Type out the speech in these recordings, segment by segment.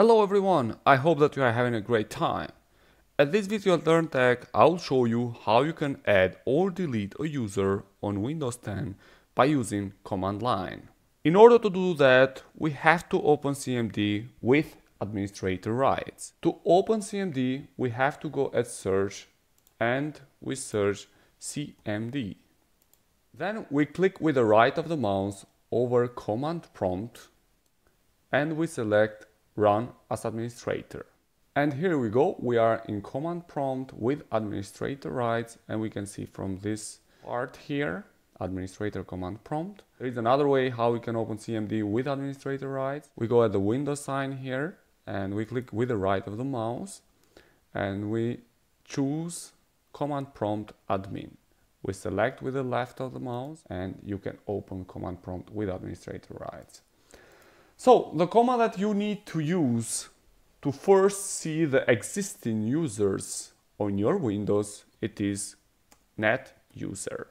Hello everyone, I hope that you are having a great time. At this video Learn Tech, I'll show you how you can add or delete a user on Windows 10 by using command line. In order to do that, we have to open CMD with administrator rights. To open CMD, we have to go at search and we search CMD. Then we click with the right of the mouse over command prompt and we select run as administrator. And here we go, we are in command prompt with administrator rights and we can see from this part here, administrator command prompt. There is another way how we can open CMD with administrator rights. We go at the Windows sign here and we click with the right of the mouse and we choose command prompt admin. We select with the left of the mouse and you can open command prompt with administrator rights. So the command that you need to use to first see the existing users on your Windows, it is net user.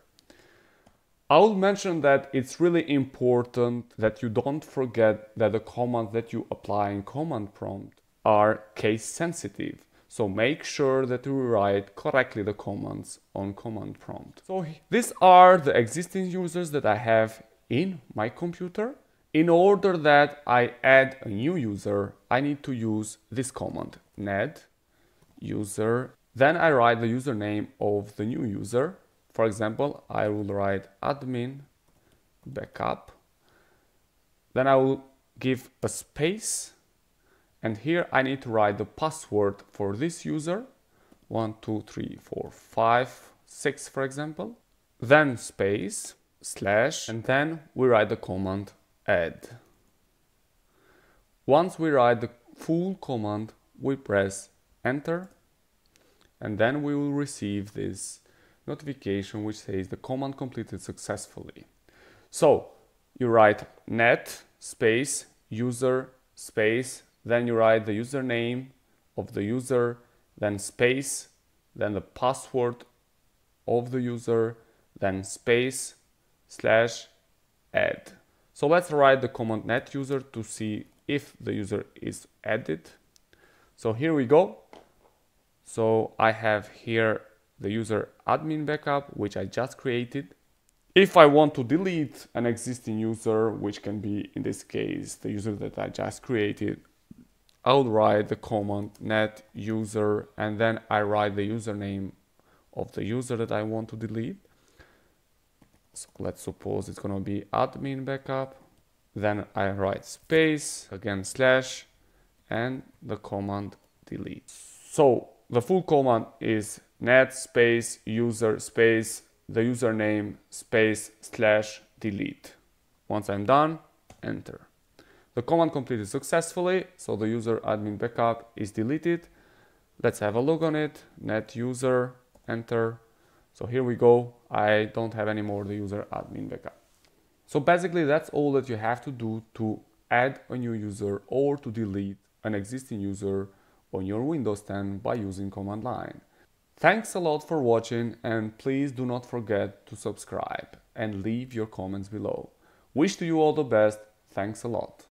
I will mention that it's really important that you don't forget that the commands that you apply in command prompt are case sensitive. So make sure that you write correctly the commands on command prompt. So these are the existing users that I have in my computer. In order that I add a new user, I need to use this command, net user. Then I write the username of the new user. For example, I will write admin backup. Then I will give a space. And here I need to write the password for this user. One, two, three, four, five, six, for example. Then space, slash, and then we write the command add. Once we write the full command, we press enter and then we will receive this notification which says the command completed successfully. So you write net space user space, then you write the username of the user, then space, then the password of the user, then space slash add. So let's write the command net user to see if the user is added. So here we go. So I have here the user admin backup, which I just created. If I want to delete an existing user, which can be in this case the user that I just created, I will write the command net user and then I write the username of the user that I want to delete. So let's suppose it's going to be admin backup. Then I write space, again slash, and the command delete. So the full command is net space user space the username space slash delete. Once I'm done, enter. The command completed successfully, so the user admin backup is deleted. Let's have a look on it. Net user, enter. So here we go. I don't have anymore the user admin backup. So basically that's all that you have to do to add a new user or to delete an existing user on your Windows 10 by using command line. Thanks a lot for watching and please do not forget to subscribe and leave your comments below. Wish to you all the best. Thanks a lot.